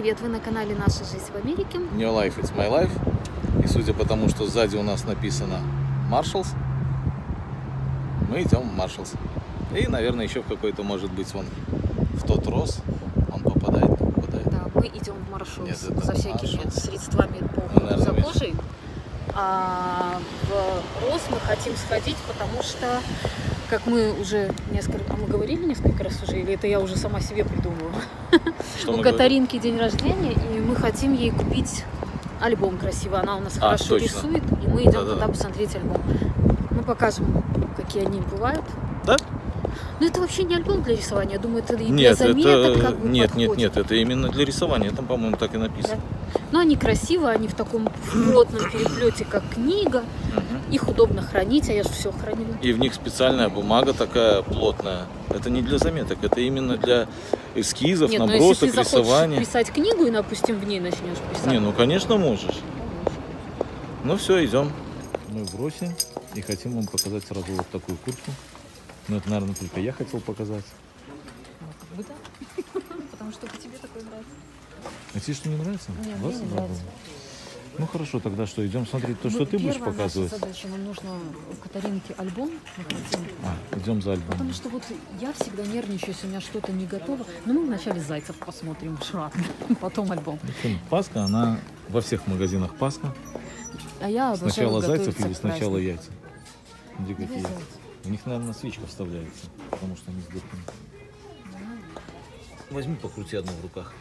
привет! Вы на канале «Наша жизнь в Америке». New Life It's My Life. И судя по тому, что сзади у нас написано Marshalls, мы идем в Marshalls. И, наверное, еще в какой-то, может быть, вон в тот роз он попадает, не попадает. Да, мы идем в это за всякими Marshalls. средствами по наверное, за кожей. А в Рос мы хотим сходить, потому что, как мы уже несколько... А мы говорили несколько раз уже, или это я уже сама себе придумываю? Что У мы говорим? Катаринки день рождения, и мы хотим ей купить альбом красивый. Она у нас А, хорошо точно. рисует, и мы идем Да-да-да. туда посмотреть альбом. Мы покажем, какие они бывают. Да? Но это вообще не альбом для рисования, я думаю, это и для Нет, заметок это... как бы нет, нет, подходит. нет, это именно для рисования. Там, по-моему, так и написано. Но они красивые, они в таком плотном переплете, как книга. Мгм. Их удобно хранить, а я же все хранила. И в них специальная бумага такая плотная. Это не для заметок, это именно для эскизов, Нет, но если набросок, ты захочешь рисования. писать книгу и, допустим, в ней начнешь писать. Не, ну конечно можешь. Ну все, идем. Мы в Росе и хотим вам показать сразу вот такую куртку. Ну это, наверное, только я хотел показать. Как бы да. Потому что тебе такой нравится. А тебе что не нравится? Не, мне не нравится. Ну хорошо, тогда что, идем смотреть то, что Ну, ты будешь показывать? Наша задача, нам нужно у Катаринки альбом. А, идем за альбомом. Потому что вот я всегда нервничаю, если у меня что-то не готово. Ну, мы вначале зайцев посмотрим, шрак, потом альбом. Ну, Паска, она во всех магазинах Паска. А я Сначала зайцев или сначала яйца? Где какие? зайцев. У них, наверное, свечка вставляется, потому что они сдохнут. Возьми, покрути одну в руках.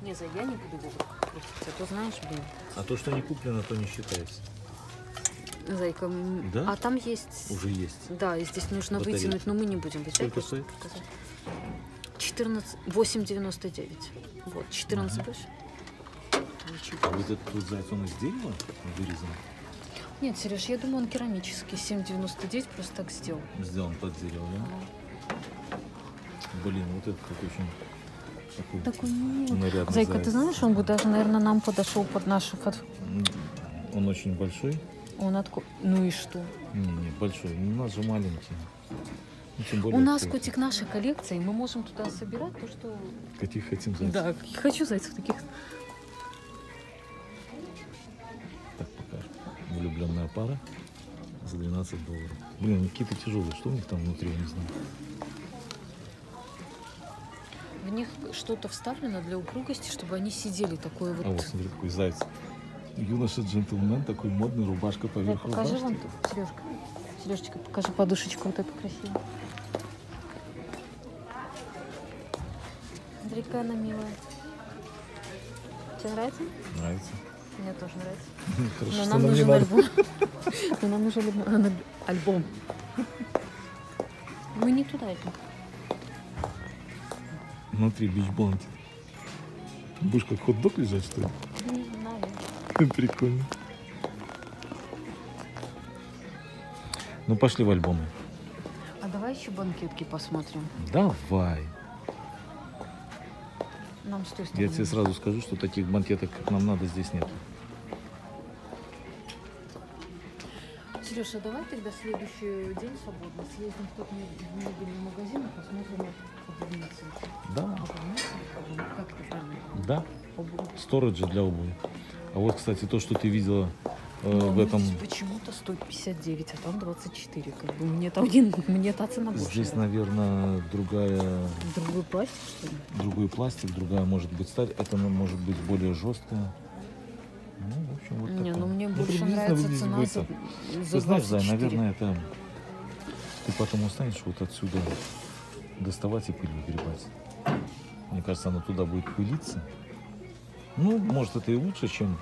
Не, за я не буду его крутить, а то знаешь, блин, А то, что не куплено, то не считается. зайка. Да? А там есть... Уже есть. Да, и здесь нужно Батарейки. вытянуть, но мы не будем вытягивать. Сколько стоит? показать. 14, 8,99. Вот, 14 больше. Ничего. А вот этот вот заяц, он из дерева вырезан? Нет, Сереж, я думаю, он керамический. 7,99 просто так сделал. Сделан под дерево, да? Блин, вот этот такой очень такой нарядный Зайка, заяц. ты знаешь, он бы даже, наверное, нам подошел под. М, Он очень большой. Он отко... Ну и что? Не, не, большой. У нас же маленький. Ну, более У нас такой. котик наша коллекция, и мы можем туда собирать то, что... Каких хотим зайцев? Да, хочу зайцев таких. Пара за 12 долларов. Блин, какие-то тяжелые. Что у них там внутри, я не знаю. В них что-то вставлено для упругости, чтобы они сидели такой вот... А вот смотри, какой заяц. Юноша джентльмен, такой модный, рубашка поверх покажи рубашки. вон тут, Сережка. Сережечка, покажи подушечку вот эту красивую. Смотри, какая она милая. Тебе нравится? Нравится. Мне тоже нравится. Хорошо, Но что нам нужен надо. альбом. Но нам нужен альбом-. Мы не туда идем. Внутри бич-бланки. Будешь как хот-дог лежать, что ли? Не знаю. Прикольно. Ну, пошли в альбомы. А давай еще банкетки посмотрим. Давай. Нам с той Я стороны. тебе сразу скажу, что таких банкеток, как нам надо, здесь нет. Сереж, а давай тогда следующий день свободно съездим в тот ме- мебельный магазин и посмотрим. Да? Обувь- Как это правильно? да. Сториджи для обуви. А вот, кстати, то, что ты видела э, Но в оно этом... почему-то стоит 59, а там 24. Как бы мне там один, мне та цена больше. Здесь, наверное, другая, Другой пластик, что ли? другой пластик, другая может быть сталь. Это ну, может быть более жесткая. Ну, в общем, вот Не, такая. ну мне Ну, больше нравится цена за, за Ты знаешь, Зай, 24. наверное, это ты потом устанешь вот отсюда доставать и пыль выгребать. Мне кажется, она туда будет пылиться. Ну, может, это и лучше, чем...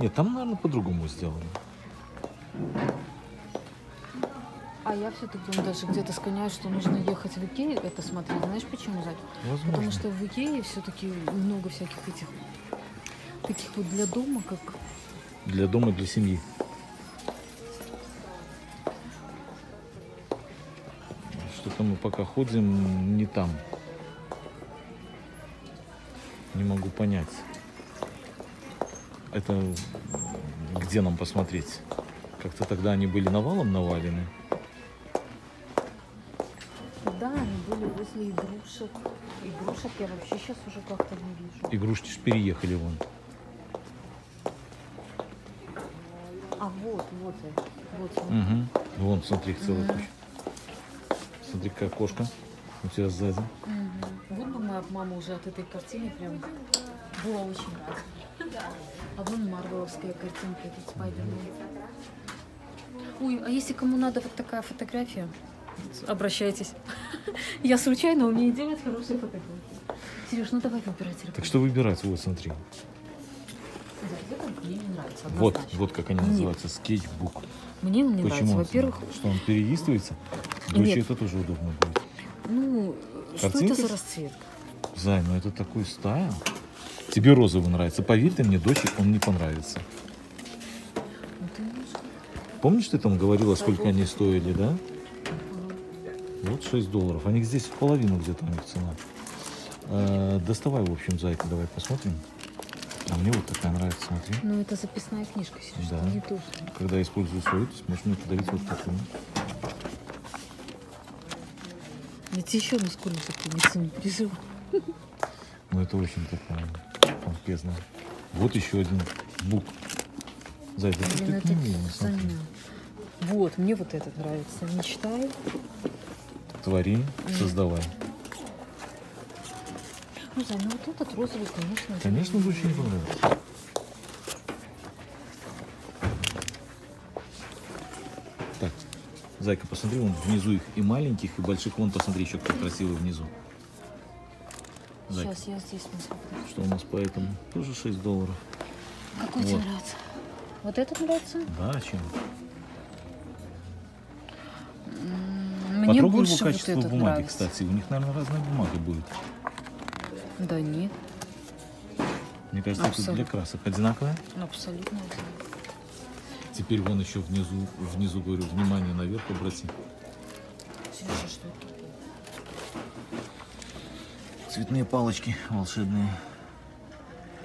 Нет, там, наверное, по-другому сделано. А я все-таки даже где-то склоняюсь, что нужно ехать в Икею это смотреть. Знаешь почему, Зай? Возможно. Потому что в Икее все-таки много всяких этих таких вот для дома, как Для дома, для семьи. Что-то мы пока ходим не там. Не могу понять. Это где нам посмотреть? Как-то тогда они были навалом навалены. тогда они были возле игрушек. Игрушек я вообще сейчас уже как-то не вижу. Игрушки переехали вон. А вот, вот, э, вот. Угу. Вон, смотри, их целая куча. Смотри, какая кошка у тебя сзади. Мгм. Вот бы моя мама уже от этой картины прям была очень рада. А вон марвеловская картинка, этот Спайдермен. Ой, а если кому надо вот такая фотография, обращайтесь. Я случайно умею делать хорошие фотографии. Сереж, ну давай выбирай телефон. Так что выбирать? Вот, смотри. Да, это мне не нравится. Вот, однозначно. вот как они Нет. называются. Скетчбук. Мне он не Почему? нравится. Во-первых, Что он перелистывается? Нет. это тоже удобно будет. ну, что это за расцветка? Зай, ну это такой стайл. Тебе розовый нравится. Поверь ты мне, доче он не понравится. Ну, ты Помнишь, ты там говорила, сколько они стоили, да? Вот 6 долларов. Они здесь в половину где-то у них цена. Э, доставай, в общем, зайка, давай посмотрим. А мне вот такая нравится, смотри. Ну, это записная книжка, Сереж, Да. не то. Когда я использую свою, ты сможешь мне подарить вот такую. Я тебе еще одну школьницу принесу, не переживай. Ну это очень такая помпезная. Вот еще один бук. Зай, да ты это не. Саня. Вот, мне вот этот нравится. Мечтай. Твори, создавай. Ну, Зай, ну вот этот розовый, конечно. Конечно, мне очень понравится. Так, Зайка, посмотри, вон внизу их и маленьких, и больших. Вон, посмотри, еще кто красивый внизу. Зайка, Сейчас я здесь посмотрю. что у нас по этому? Тоже 6 долларов. Какой тебе Вот. нравится? Вот этот нравится? Да, а чем? Мне Попробуй его вот качество этот бумаги, нравится. кстати. У них, наверное, разная бумага будет. Да нет, Мне кажется, это Абсолютно. для красок одинаковая. абсолютно. Теперь вон еще внизу, внизу говорю, внимание наверх обрати. Сережа, что это? Цветные палочки волшебные.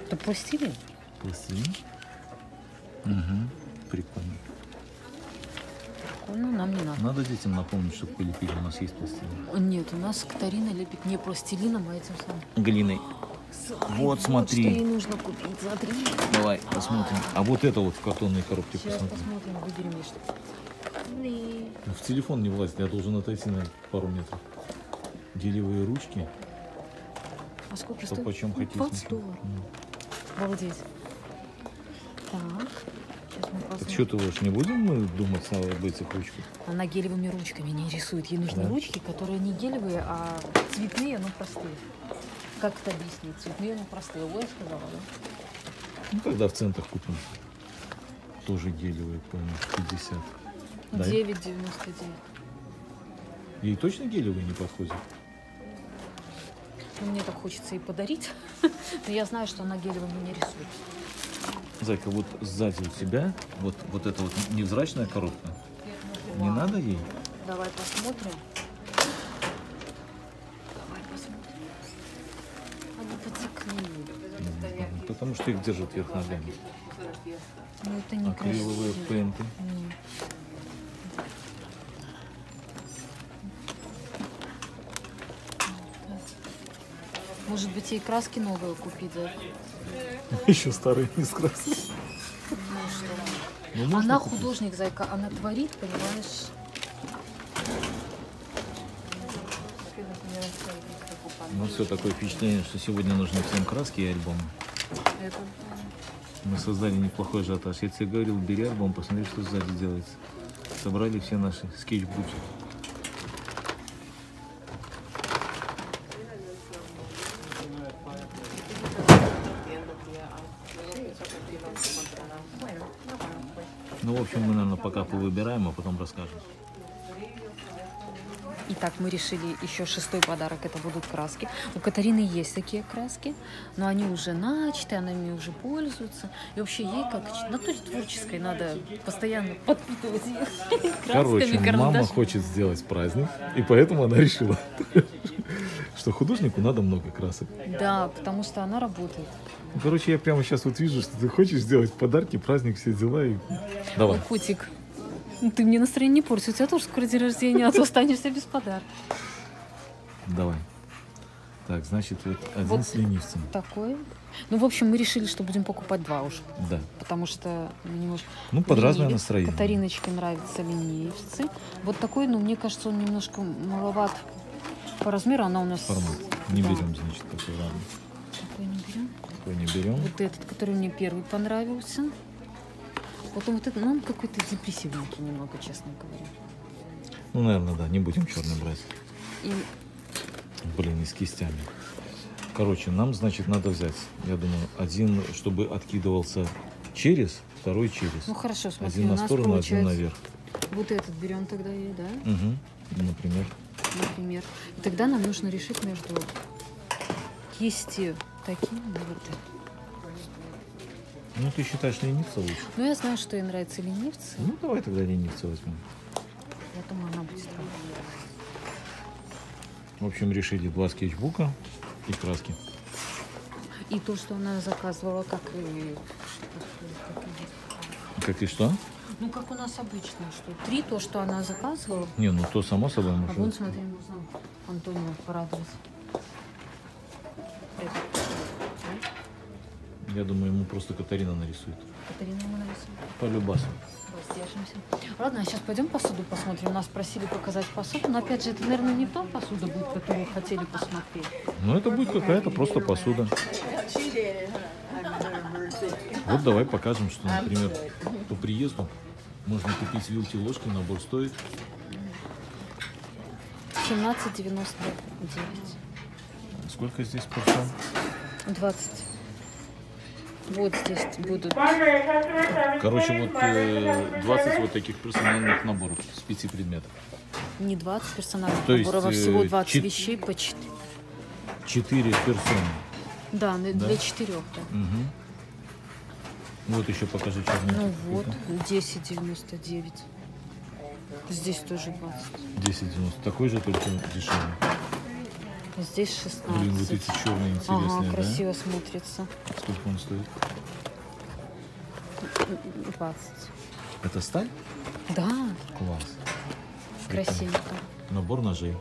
Это пластилин? Пластилин. Угу. Прикольно. Ну, нам не надо. Надо детям напомнить, чтобы полепили. У нас есть пластилин. Нет, у нас Катарина лепит не пластилином, а этим самым. Глиной. Вот, смотри. Что ей нужно купить, смотри. Давай посмотрим. А вот это вот в картонной коробке Сейчас посмотри. посмотрим, выбери мне что. Ну, В телефон не влазит, я должен отойти на пару метров. Гелевые ручки. А сколько Что стоит? почем Ну, хотите? 20 долларов. Обалдеть. Так. Сейчас мы Так посмотрим. что ты уж не будем мы думать снова об этих ручках? Она гелевыми ручками не рисует. Ей нужны Да. ручки, которые не гелевые, а цветные, но простые. Как это объяснить? Цветные, но простые. Ой, я сказала, да? Ну, тогда в центр купим. Тоже гелевые, понял, 50. Да. 9,99. Ей точно гелевые не подходят? Ну, мне так хочется ей подарить. Но я знаю, что она гелевыми не рисует. Зайка, вот сзади у тебя, вот, вот эта вот невзрачная коробка, не надо ей? Давай посмотрим. Давай посмотрим. Они потекли. Потому что их держат вверх ногами. Ну, это не Акриловые красиво. пенты. Может быть, ей краски новые купить, да? Еще старые не скрасили. Ну, Она купить. художник, зайка, она творит, понимаешь? Ну все, такое впечатление, что сегодня нужны всем краски и альбомы. Это Мы создали неплохой ажиотаж. Я тебе говорил, бери альбом, посмотри, что сзади делается. Собрали все наши скетчбуки. Общем, мы, наверное, пока повыбираем, а потом расскажем. Итак, мы решили еще шестой подарок, это будут краски. У Катарины есть такие краски, но они уже начаты, она ими уже пользуется. И вообще ей, как ч- натуре творческой, надо постоянно подпитывать ее Короче, мама хочет сделать праздник, и поэтому она решила, что художнику надо много красок. Да, потому что она работает. Ну, Короче, я прямо сейчас вот вижу, что ты хочешь сделать подарки, праздник, все дела. И... Давай. Ой, котик, ну ты мне настроение не портишь, у тебя тоже скоро день рождения, а то останешься без подарка. Давай. Так, значит, вот один Вот. с ленивцем. Такой. Ну, в общем, мы решили, что будем покупать два уже. Да. Потому что немножко... Ну, под разное ленивец. настроение. Катариночке нравятся ленивцы. Вот такой, ну, мне кажется, он немножко маловат по размеру. Она у нас... Формат. Не Да. берем, значит, такой ладно. Такой не берем. Такой не берем. Вот этот, который мне первый понравился. Потом вот этот, ну, он какой-то депрессивненький немного, честно говоря. Ну, наверное, да, не будем черный брать. И Блин, и с кистями. Короче, нам, значит, надо взять, я думаю, один, чтобы откидывался через, второй через. Ну хорошо, смотри, один на сторону, один получается наверх. вот этот берем тогда и, да, Угу. Например. например. И тогда нам нужно решить между кисти такими этой. Ну, ты считаешь ленивца лучше? Ну, я знаю, что ей нравятся ленивцы, Ну, давай тогда ленивца возьмем. я думаю, она будет работать. В общем, решили два скетчбука и краски. И то, что она заказывала, как и... Как и что? Ну, как у нас обычно, что три то, что она заказывала, Не, ну то само собой а может. вон, смотри, можно Антонию порадовать. Я думаю, ему просто Катарина нарисует. Катарина ему нарисует. По любасу. Воздержимся. Ладно, а сейчас пойдем посуду посмотрим. Нас просили показать посуду, но опять же, это, наверное, не та посуда будет, которую хотели посмотреть. Ну, это будет какая-то просто посуда. Вот давай покажем, что, например, по приезду можно купить вилки, ложки, набор стоит 17,99. Сколько здесь порцион? 20. Вот здесь будут. Короче, вот э, 20 вот таких персональных наборов с пяти предметов. Не 20 персональных То есть, наборов, а э, всего 20 чет- вещей по 4. Четыре персоны. Да, на- Да? для четырех, да. Угу. Вот еще покажи черный. Ну вот, 10,99. Здесь тоже 20. 10,90. Такой же, только дешевле. Здесь 16. Блин, вот эти черные интересные, Ага, да? красиво смотрится. Сколько он стоит? 20. Это сталь? Да, Класс. красивенько. Набор ножей.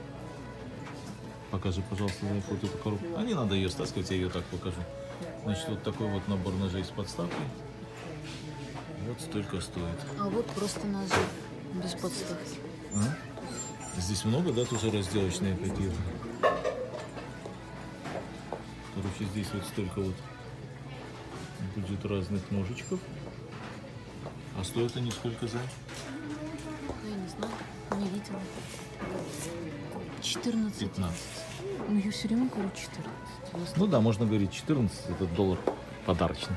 Покажи, пожалуйста, вот эту коробку. А не надо ее стаскивать, я ее так покажу. Значит, вот такой вот набор ножей с подставкой. Вот столько стоит. А вот просто ножи без подставки. А? Здесь много, да, тоже разделочные какие-то? Короче, здесь вот столько вот будет разных ножичков. А стоят они сколько за? Ну, Я не знаю, не видела. 14. 15. Ну, я все время говорю 14. Вот. Ну да, можно говорить 14, этот доллар подарочный.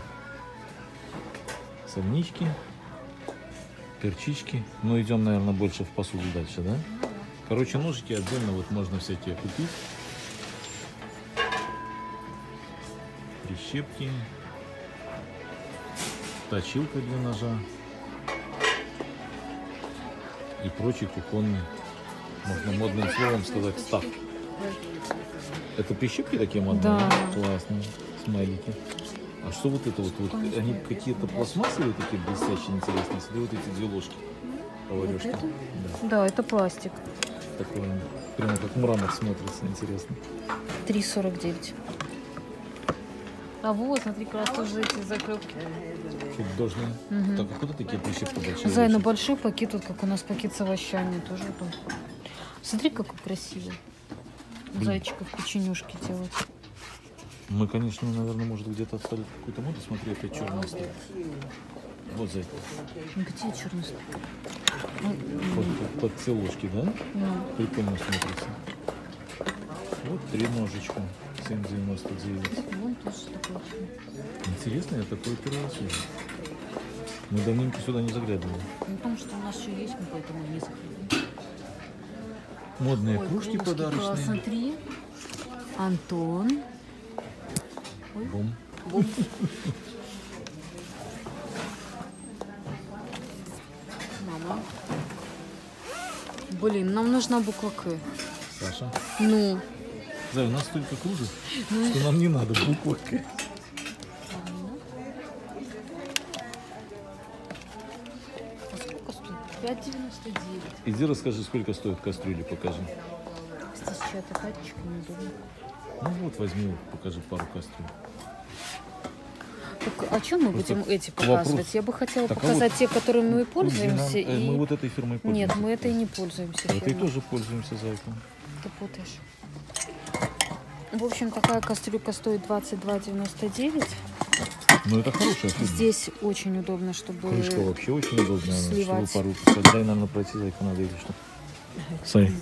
Сольнички, перчички. Ну, идем, наверное, больше в посуду дальше, да? Короче, ножики отдельно вот можно всякие купить. Прищепки. Точилка для ножа. И прочий кухонный, можно модным словом сказать, став. Это прищепки такие модные? Да. Классные. Смайлики. А что вот это вот? вот они какие-то пластмассовые такие блестящие, интересные? Смотри, вот эти две ложки. Поварешки. это? Да. Да, это пластик. Такой, прямо как мрамор смотрится, интересно. 3,49. А вот, смотри, как раз тоже эти заклепки. Футбожные. Так, а куда такие прищепки большие? Зай, вешать? большой пакет, вот как у нас пакет с овощами, тоже там. Смотри, какой красивый. Зайчиков печенюшки делать. Мы, конечно, наверное, может, где-то отстали от какой-то моды. Смотри, опять черная стоит. Вот зайка. Где черный спик? Под, под все ложки, да? Ну, Прикольно смотрится. Вот три ножичка. 7,99. вон тоже такой. Интересно, я такой первый раз вижу. Мы давненько сюда не заглядывали. Ну, потому что у нас еще есть, мы поэтому не заходим. Модные Ой, кружки класс, подарочные. Смотри. Антон. Бум. Мама. Блин, нам нужна буква К. Саша. Ну, Зай, у нас столько кружек, что нам не надо буква К. а сколько стоит? 5,99. Иди расскажи, сколько стоит кастрюли, покажи. Здесь это катечка неудобно. Ну вот, возьми, покажи пару кастрюль. Так, а чем мы Просто будем эти вопрос. показывать? Я бы хотела Так, а показать вот те, которыми мы пользуемся. э, и... Мы вот этой фирмой пользуемся. Нет, мы этой не пользуемся. Этой фирмой. тоже пользуемся, зайка. Ты путаешь. В общем, такая кастрюлька стоит 22,99. Ну это хорошая фирма. Здесь очень удобно, чтобы... Крышка вообще очень удобная, чтобы сливать. пару писать. Дай, наверное, пройти, зайка, надо или что. Сай.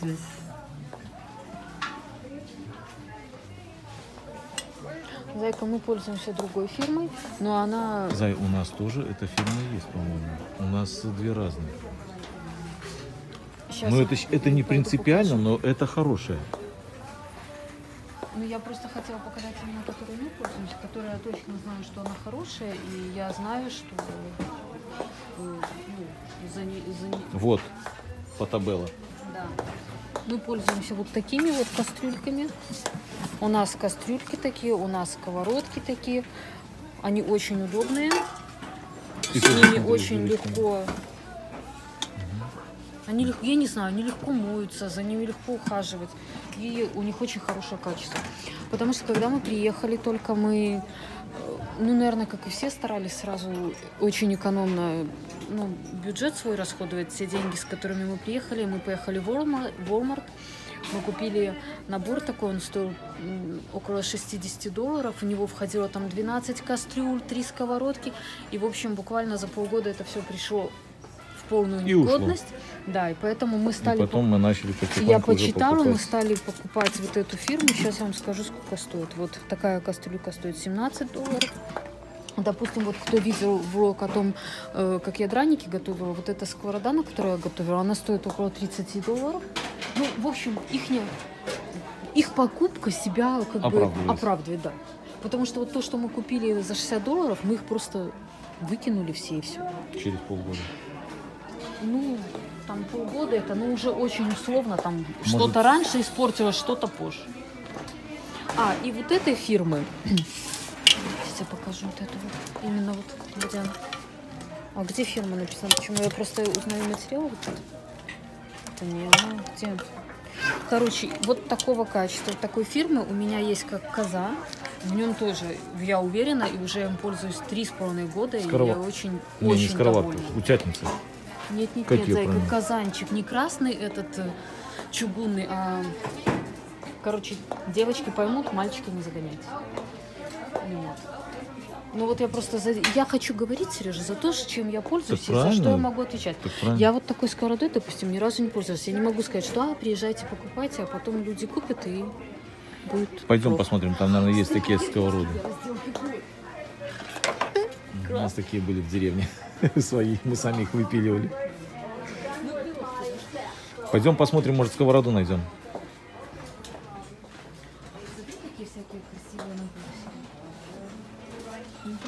Зайка, мы пользуемся другой фирмой, но она... Зай, у нас тоже эта фирма есть, по-моему. У нас две разные. Сейчас Но Ну, это, это не принципиально, но это хорошая. Ну, я просто хотела показать именно, которой мы пользуемся, которую я точно знаю, что она хорошая, и я знаю, что э, ну, за не- за не- Вот, Потабелла. Да. Мы пользуемся вот такими вот кастрюльками. У нас кастрюльки такие, у нас сковородки такие. Они очень удобные. И С ними очень легко. Они легко, я не знаю, они легко моются, за ними легко ухаживать. И у них очень хорошее качество. Потому что когда мы приехали, только мы, э, ну, наверное, как и все, старались сразу очень экономно ну, бюджет свой расходовать, все деньги, с которыми мы приехали. Мы поехали в Walmart. Мы купили набор такой, он стоил около 60 долларов. В него входило там 12 кастрюль, 3 сковородки. И, в общем, буквально за полгода это все пришло полную И ушло. негодность. Да, и поэтому мы И стали... потом мы начали потихоньку Я почитала, мы стали покупать вот эту фирму. Сейчас я вам скажу, сколько стоит. Вот такая кастрюлька стоит 17 долларов. Допустим, вот кто видел влог о том, э, как я драники готовила, вот эта сковорода, на которой я готовила, она стоит около 30 долларов. Ну, в общем, их, их покупка себя как бы Оправдывает. оправдывает, да. Потому что вот то, что мы купили за 60 долларов, мы их просто выкинули все и все. Через полгода. Ну, там полгода это, ну, уже очень условно, там что-то раньше испортилось, что-то позже. А, и вот этой фирмы, сейчас я покажу вот эту вот, именно вот, где она. А где фирма написана? Почему я просто узнаю материал вот этот? Это не она, где? Короче, вот такого качества, вот такой фирмы у меня есть как коза. В нем тоже, я уверена, и уже им пользуюсь три с половиной года, и я очень, Не, не очень скороватка, довольна. утятница. Нет, нет, Как нет, зайка, казанчик. Не красный этот э, чугунный, а... Короче, девочки поймут, мальчики не загоняйте. Вот. Ну вот я просто... за- Я хочу говорить, Сережа, за то, чем я пользуюсь, и за что я могу отвечать. Я вот такой сковородой, допустим, ни разу не пользовалась. Я не могу сказать, что а, приезжайте, покупайте, а потом люди купят и будет Пойдем плохо. посмотрим, там, наверное, есть такие сковороды. У нас такие были в деревне свои, мы сами их выпиливали. Пойдем посмотрим, может, сковороду найдем.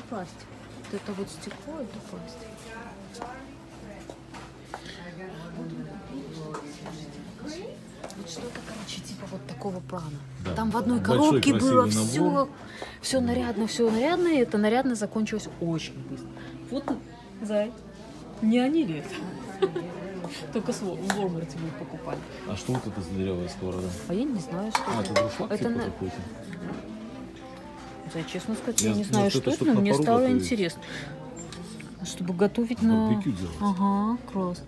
Пластик. Вот это вот стекло, это пластик. Вот что-то, короче, типа вот такого плана. Да. Там в одной Большой коробке было все, набор. все нарядно, все нарядно, и это нарядно закончилось очень быстро. Вот, зай, не они ли это? Только в Walmart мы покупали. А что вот это за дырявая сковорода? А я не знаю, что А, это. друшлаг Это типа на- какой-то? Да, честно сказать, Я я, не знаю, что что это но мне стало готовить. интересно. Чтобы готовить на... Барбекю делать. Ага, класс.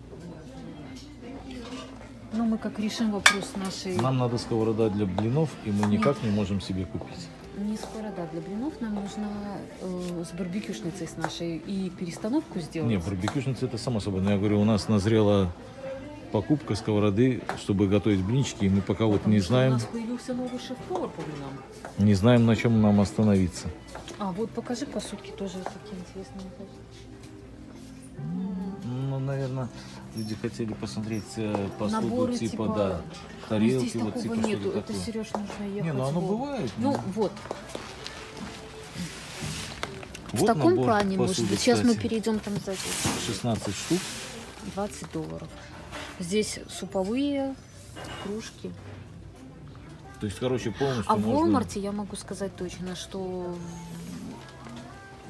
Ну, мы как решим вопрос нашей... Нам надо сковорода для блинов, и мы никак не можем себе купить. Не сковорода для блинов, нам нужна э, с барбекюшницей с нашей и перестановку сделать. Не, барбекюшница это само собой. Но я говорю, у нас назрела покупка сковороды, чтобы готовить блинчики, и мы пока вот Потому не что знаем, У нас появился новый шеф-повар по блинам. не знаем, на чем нам остановиться. А, вот покажи посудки тоже такие интересные. Ну, наверное, люди хотели посмотреть э, посуду, Наборы типа, типа- да, Ну, тарелки, здесь вот такого типа нету. Это, такое. Сереж, нужно ехать. Не, ну оно в- бывает. Ну, ну. вот. В Вот таком набор плане, может посуды, быть. Сейчас мы перейдем там сзади. 16 штук. 20 долларов. Здесь суповые кружки. То есть, короче, полностью А в можно... Walmart я могу сказать точно, что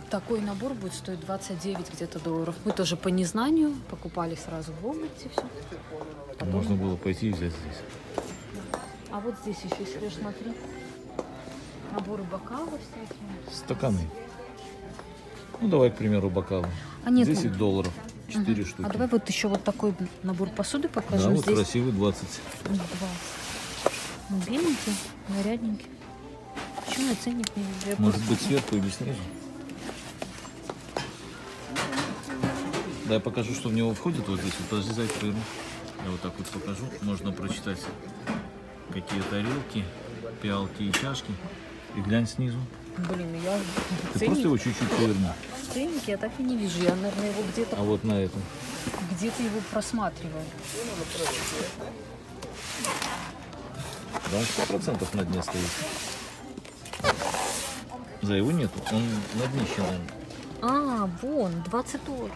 такой набор будет стоить 29 где-то долларов. Мы тоже по незнанию покупали сразу в Walmart все. Можно было пойти и взять здесь. А вот здесь еще, Сереж, смотри. Наборы бокалов всякие. Стаканы. Ну, давай, к примеру, бокалы. А нет, 10 долларов. 4 Мгм. штуки. А давай вот еще вот такой набор посуды да, покажем. вот здесь красивый 20. два. Ну, беленький, нарядненький. Почему я ценник не вижу? Я Может быть, сверху или снизу. Да, я покажу, что в него входит вот здесь. Вот, подожди, зайка, поверну. Я вот так вот покажу. Можно прочитать, какие тарелки, пиалки и чашки. И глянь снизу. Блин, я Ты ценник, просто его чуть-чуть поверни. ценник я так и не вижу. Я, наверное, его где-то А вот на этом. где-то его просматриваю. Да, он сто процентов на дне стоит. За его нету. Он на днище, наверное. А, вон, 20 долларов.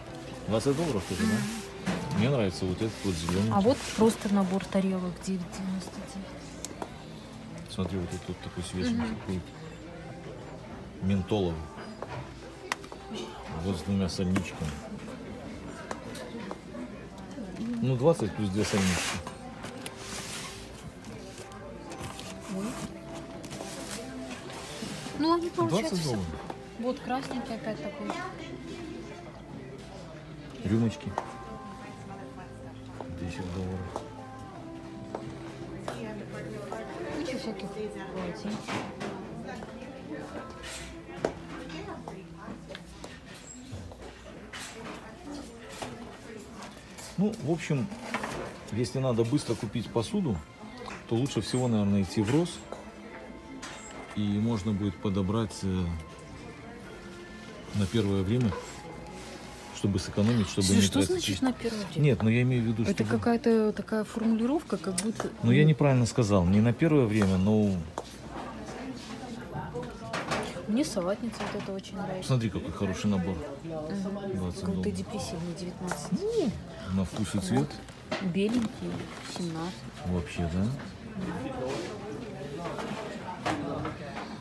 20 долларов тоже, да? Мне нравится вот этот вот зеленый. А вот просто набор тарелок 9,99. Смотри, вот тут такой свеженький будет. Ментоловый. Вот с двумя сольничками. Ну, 20 плюс две сольнички. Ой. Ну, они 20 получаются все. долларов. Вот красненький опять такой. Рюмочки. 10 долларов. Куча всяких полотенец. Ну, в общем, если надо быстро купить посуду, то лучше всего, наверное, идти в Рос. И можно будет подобрать э, на первое время, чтобы сэкономить, чтобы Слушай, не что тратить значит на первый день? Нет, но я имею в виду, что... Это какая-то такая формулировка, как будто... Ну, я неправильно сказал. Не на первое время, но Мне салатница вот это очень нравится. смотри, какой хороший набор. Мгм. 20 Какой-то долларов. депрессивный, 19. На вкус и цвет. Беленький, 17. Вообще, да?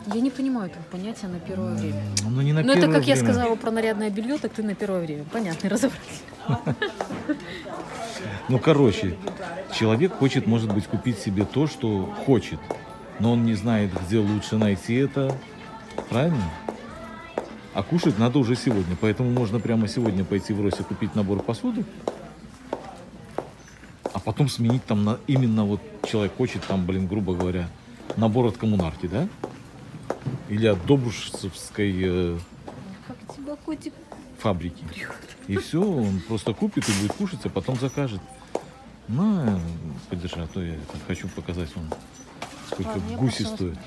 Я не понимаю этого понятия на первое время. Ну, не на Ну, это первое как я время. сказала про нарядное белье, так ты на первое время. Понятно, разобрались. Ну, короче, человек хочет, может быть, купить себе то, что хочет, но он не знает, где лучше найти это. Правильно? А кушать надо уже сегодня, поэтому можно прямо сегодня пойти в Росе купить набор посуды, а потом сменить там на именно вот человек хочет там, блин, грубо говоря, набор от коммунарки, да? Или от Добрушевской э, тебя фабрики. И все, он просто купит и будет кушать, а потом закажет. На, подержи, а то я хочу показать вам, сколько я гуси стоят.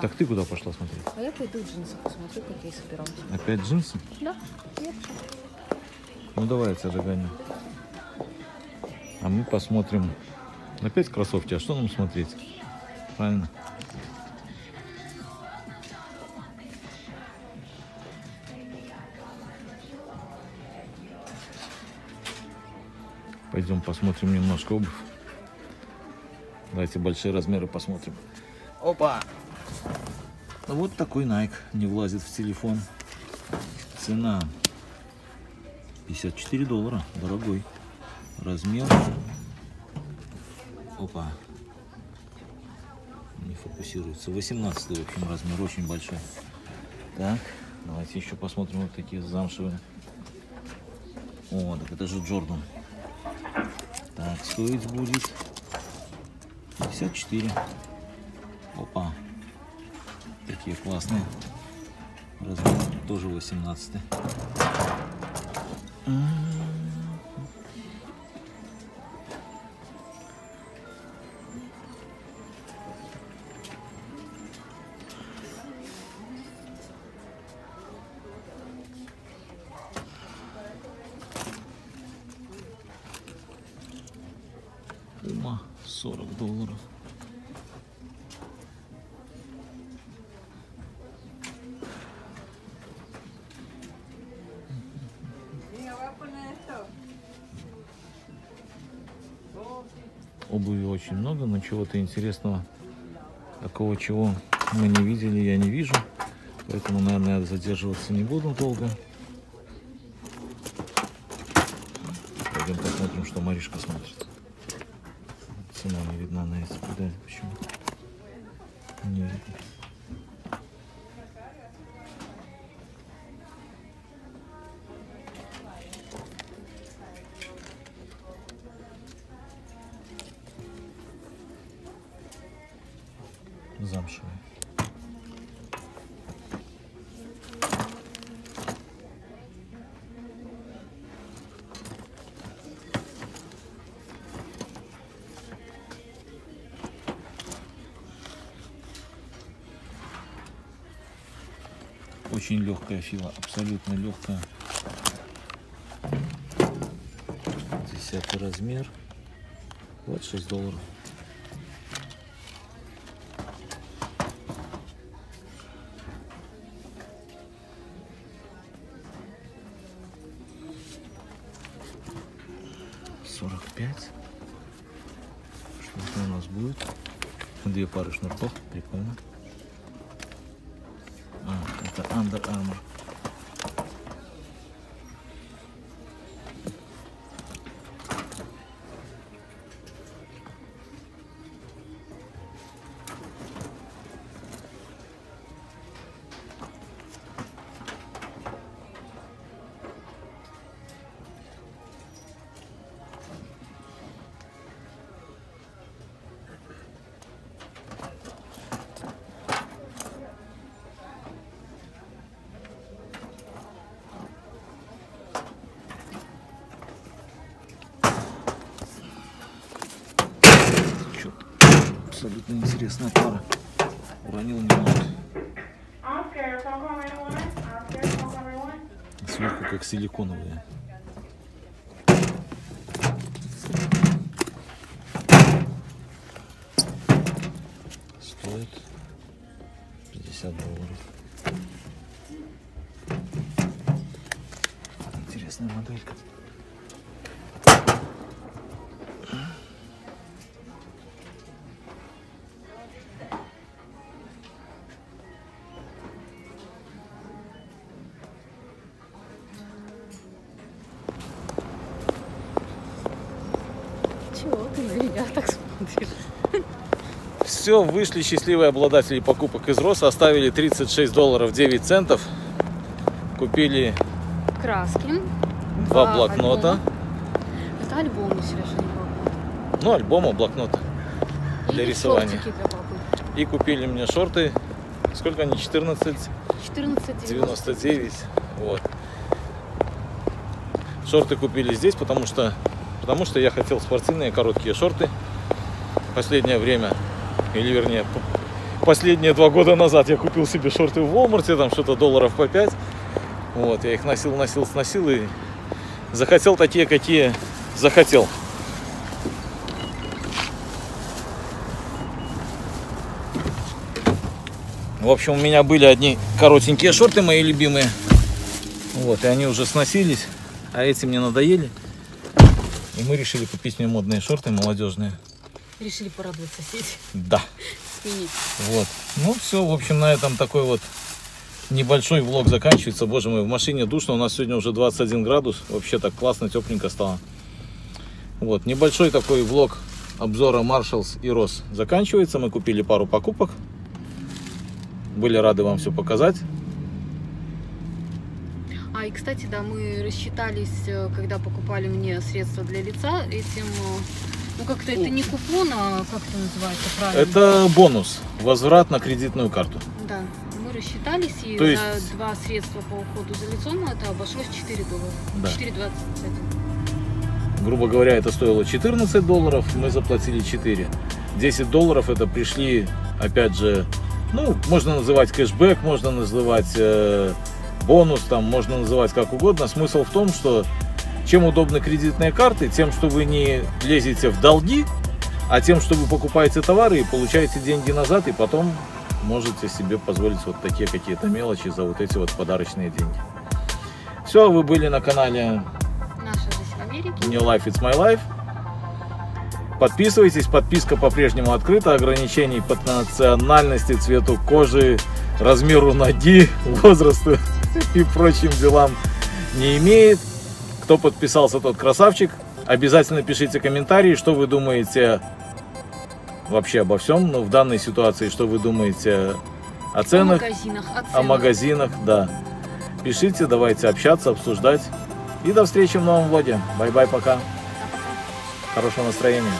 Так ты куда пошла смотреть? А я пойду джинсы посмотрю, как я собиралась. Опять джинсы? Да, Ну давай догоню. А мы посмотрим. Опять кроссовки, а что нам смотреть? Правильно? Пойдем посмотрим немножко обувь. Давайте большие размеры посмотрим. Опа! Ну Вот такой Nike не влазит в телефон. Цена 54 доллара, дорогой. Размер. Опа. Не фокусируется. 18 в общем размер, очень большой. Так, давайте еще посмотрим вот такие замшевые. О, так это же Джордан. Так, стоить будет 54. Опа. Такие классные. Размер тоже 18. Ума чего-то интересного, такого чего мы не видели, я не вижу. Поэтому, наверное, задерживаться не буду долго. Пойдем посмотрим, что Маришка смотрит. Цена не видна на эти педали почему. Не видно. Очень легкая фила, абсолютно легкая. Десятый размер. 26 долларов. Сорок пять. Что у нас будет? Две пары шнурков. Прикольно. А, это Under Armour. Абсолютно интересная пара. Уронил немного. Сверху как силиконовые. Стоит 50 долларов. Все, вышли счастливые обладатели покупок из Роса, оставили 36 долларов 9 центов. Купили Краски. два блокнота. альбома. Это альбомы, Сережа, не блокнот. Ну, альбома, блокнота. Для И рисования. для. И купили мне шорты. Сколько они? 14 14 99. Вот. Шорты купили здесь, потому что, потому что я хотел спортивные короткие шорты. Последнее время, или вернее, последние два года назад я купил себе шорты в Walmart, там что-то долларов по 5. Вот, я их носил, носил, сносил и захотел такие, какие захотел. В общем, у меня были одни коротенькие шорты мои любимые. Вот, и они уже сносились, а эти мне надоели. И мы решили купить мне модные шорты молодежные. Решили порадовать соседей. Да. Сменить. Вот. Ну все, в общем, на этом такой вот небольшой влог заканчивается. Боже мой, в машине душно, у нас сегодня уже 21 градус. Вообще так классно, тепленько стало. Вот, небольшой такой влог обзора Marshalls и Рос заканчивается. Мы купили пару покупок. Были рады вам все показать. А, и, кстати, да, мы рассчитались, э, когда покупали мне средства для лица, этим, э, ну, как-то это не купон, а как это называется правильно? Это бонус. Возврат на кредитную карту. Да, мы рассчитались, и То есть- за два средства по уходу за лицом это обошлось 4 доллара. Да. 4,20, кстати. грубо говоря, это стоило 14 долларов, мы заплатили 4. 10 долларов это пришли, опять же, ну, можно называть кэшбэк, можно называть э, бонус, там, можно называть как угодно. Смысл в том, что чем удобны кредитные карты, тем, что вы не лезете в долги, а тем, что вы покупаете товары и получаете деньги назад, и потом можете себе позволить вот такие какие-то мелочи за вот эти вот подарочные деньги. Все, вы были на канале Наша жизнь в Америке. New Life It's My Life. Подписывайтесь, подписка по-прежнему открыта, ограничений по национальности, цвету кожи, размеру ноги, возрасту и прочим делам не имеет. Кто подписался, тот красавчик. Обязательно пишите комментарии, что вы думаете вообще обо всем. Но в данной ситуации, что вы думаете о О ценах, магазинах, о о ценах. магазинах, да. Пишите, давайте общаться, обсуждать. И до встречи в новом влоге. Bye-bye, пока. Хорошего настроения.